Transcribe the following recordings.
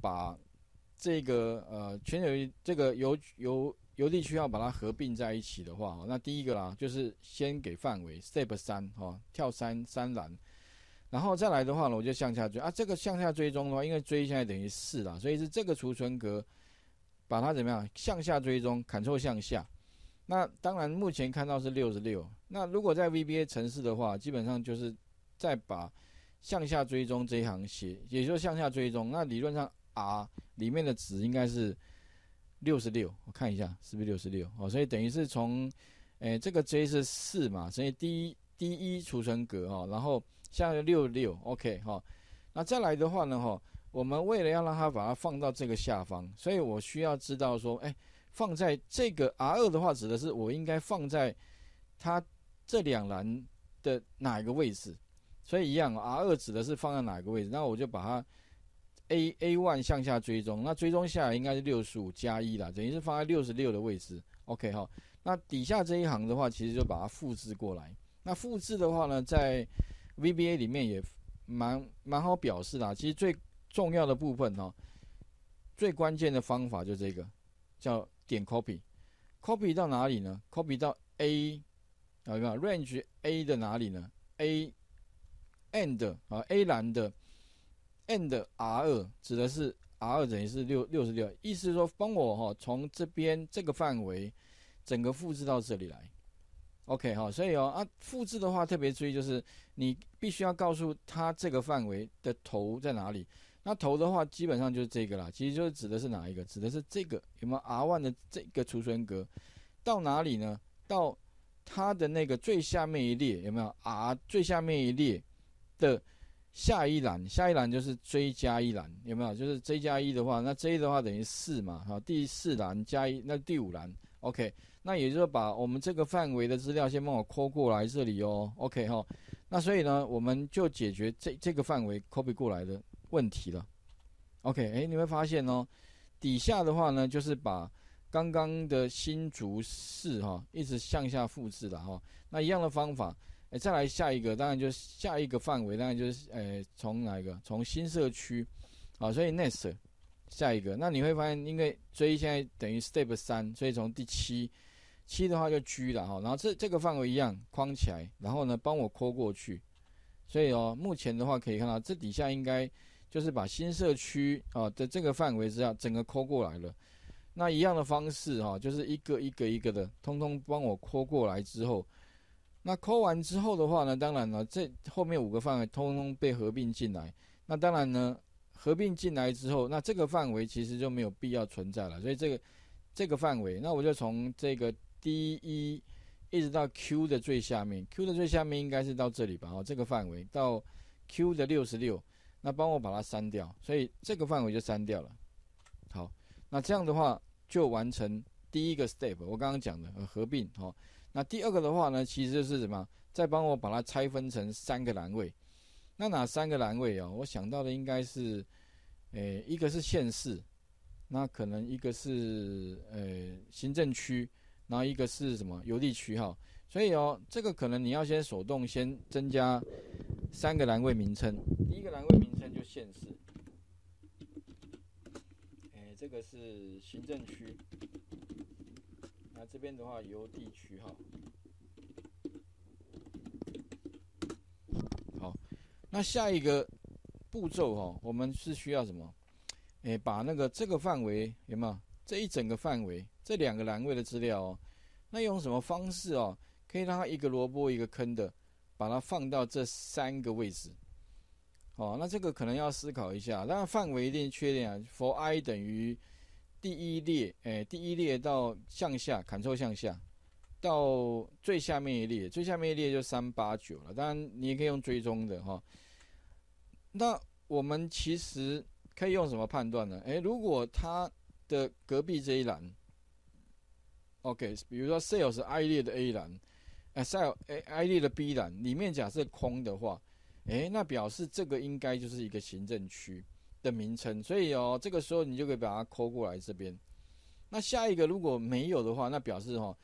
把这个呃全球这个邮邮邮递区要把它合并在一起的话，那第一个啦，就是先给范围 step 三哈，跳三三栏，然后再来的话呢，我就向下追啊，这个向下追踪的话，因为追现在等于四啦，所以是这个储存格把它怎么样向下追踪，Ctrl 向下。那当然目前看到是六十六，那如果在 VBA 城市的话，基本上就是再把向下追踪这一行写，也就是向下追踪，那理论上 R 里面的值应该是。六十六，我看一下是不是六十六哦，所以等于是从，诶，这个 J 是四嘛，所以第一第一储存格哈，然后下来六六，OK 哈，那再来的话呢哈，我们为了要让它把它放到这个下方，所以我需要知道说，哎，放在这个 R 二的话，指的是我应该放在它这两栏的哪一个位置，所以一样，R 二指的是放在哪个位置，那我就把它。A A one 向下追踪，那追踪下来应该是六十五加一啦，等于是放在六十六的位置。OK 哈，那底下这一行的话，其实就把它复制过来。那复制的话呢，在 VBA 里面也蛮蛮好表示的。其实最重要的部分哈，最关键的方法就这个，叫点 copy，copy 到哪里呢？copy 到 A 啊，range A 的哪里呢？A end 啊 A 栏的。And R 二指的是 R 二等于是六六十六，意思说帮我哈从这边这个范围整个复制到这里来，OK 哈，所以哦啊复制的话特别注意就是你必须要告诉他这个范围的头在哪里，那头的话基本上就是这个啦，其实就是指的是哪一个？指的是这个有没有 R 一的这个储存格到哪里呢？到它的那个最下面一列有没有 R 最下面一列的？下一栏，下一栏就是追加一栏，有没有？就是追加一的话，那 J 的话等于四嘛，好，第四栏加一，那第五栏，OK，那也就是把我们这个范围的资料先帮我 copy 过来这里哦，OK 哈，那所以呢，我们就解决这这个范围 copy 过来的问题了，OK，哎，你会发现哦，底下的话呢，就是把刚刚的新竹市哈，一直向下复制的哈，那一样的方法。哎，再来下一个，当然就是下一个范围，当然就是呃，从哪一个？从新社区，啊，所以 next 下一个，那你会发现，因为追现在等于 step 三，所以从第七七的话就 G 了哈，然后这这个范围一样框起来，然后呢帮我抠过去，所以哦，目前的话可以看到这底下应该就是把新社区啊的这个范围是要整个抠过来了，那一样的方式哈，就是一个一个一个的，通通帮我抠过来之后。那抠完之后的话呢，当然了，这后面五个范围通通被合并进来。那当然呢，合并进来之后，那这个范围其实就没有必要存在了。所以这个这个范围，那我就从这个 D 一一直到 Q 的最下面，Q 的最下面应该是到这里吧？哦，这个范围到 Q 的六十六，那帮我把它删掉。所以这个范围就删掉了。好，那这样的话就完成第一个 step，我刚刚讲的合并，哦。那第二个的话呢，其实就是什么？再帮我把它拆分成三个栏位。那哪三个栏位啊？我想到的应该是，诶，一个是县市，那可能一个是呃行政区，然后一个是什么邮递区哈。所以哦，这个可能你要先手动先增加三个栏位名称。第一个栏位名称就县市，诶，这个是行政区。这边的话，邮递区哈。好，那下一个步骤哈，我们是需要什么？诶，把那个这个范围有没有？这一整个范围，这两个栏位的资料哦，那用什么方式哦，可以让它一个萝卜一个坑的，把它放到这三个位置。哦，那这个可能要思考一下。当然范围一定确定啊，for i 等于。第一列，哎，第一列到向下，Ctrl 向下，到最下面一列，最下面一列就三八九了。当然，你也可以用追踪的哈。那我们其实可以用什么判断呢？哎，如果它的隔壁这一栏，OK，比如说 Sales I 列的 A 栏，，Sales I 列的 B 栏里面假设空的话，哎，那表示这个应该就是一个行政区。的名称，所以哦，这个时候你就可以把它抠过来这边。那下一个如果没有的话，那表示哈，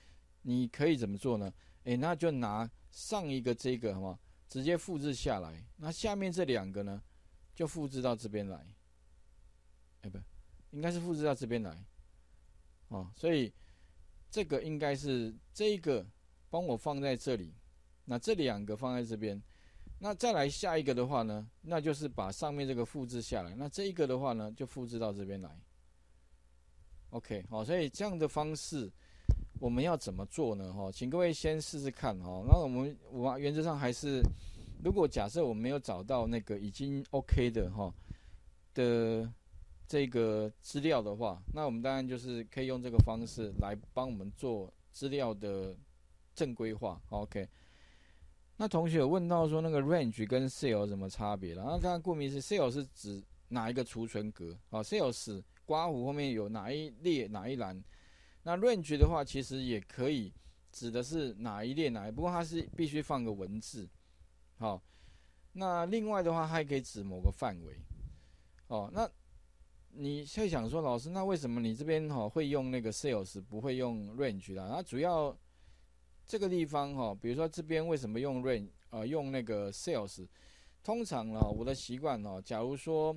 你可以怎么做呢？哎，那就拿上一个这个，好吗？直接复制下来。那下面这两个呢，就复制到这边来。哎，不应该是复制到这边来，哦，所以这个应该是这个帮我放在这里，那这两个放在这边，那再来下一个的话呢，那就是把上面这个复制下来，那这一个的话呢，就复制到这边来。OK，好，所以这样的方式我们要怎么做呢？哈，请各位先试试看哈。那我们我原则上还是，如果假设我没有找到那个已经 OK 的哈的这个资料的话，那我们当然就是可以用这个方式来帮我们做资料的正规化。OK，那同学有问到说那个 range 跟 cell 有什么差别了？那刚刚顾名思义，cell 是指哪一个储存格啊？cell 是。刮胡后面有哪一列哪一栏？那 range 的话，其实也可以指的是哪一列哪一，不过它是必须放个文字。好，那另外的话，还可以指某个范围。哦，那你会想说，老师，那为什么你这边哈会用那个 sales 不会用 range 啦？那主要这个地方哈，比如说这边为什么用 range 呃用那个 sales？通常呢，我的习惯哦，假如说。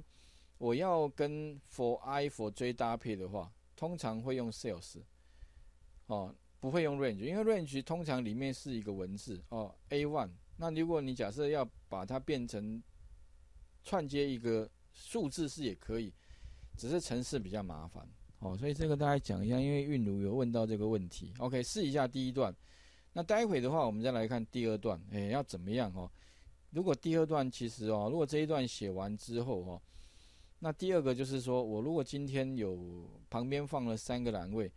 我要跟 for i for j 搭配的话，通常会用 sales，哦，不会用 range，因为 range 通常里面是一个文字哦，a one。那如果你假设要把它变成串接一个数字是也可以，只是程式比较麻烦哦，所以这个大家讲一下，因为韵如有问到这个问题，OK，试一下第一段。那待会的话，我们再来看第二段，哎，要怎么样哦？如果第二段其实哦，如果这一段写完之后哦。那第二个就是说，我如果今天有旁边放了三个栏位，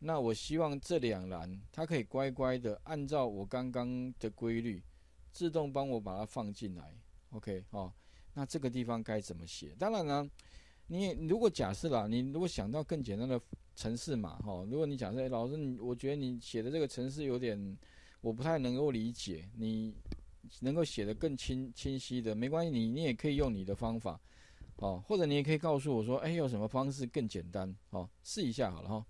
那我希望这两栏它可以乖乖的按照我刚刚的规律，自动帮我把它放进来。OK，哦，那这个地方该怎么写？当然呢，你如果假设啦，你如果想到更简单的城市嘛，哈，如果你假设老师，你我觉得你写的这个城市有点我不太能够理解，你能够写的更清清晰的，没关系，你你也可以用你的方法。哦，或者你也可以告诉我说，哎，有什么方式更简单？哦，试一下好了哈。